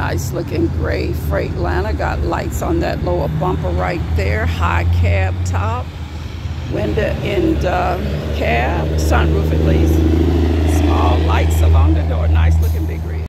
Nice looking gray Freightliner. Got lights on that lower bumper right there. High cab top. Window in the uh, cab. Sunroof at least.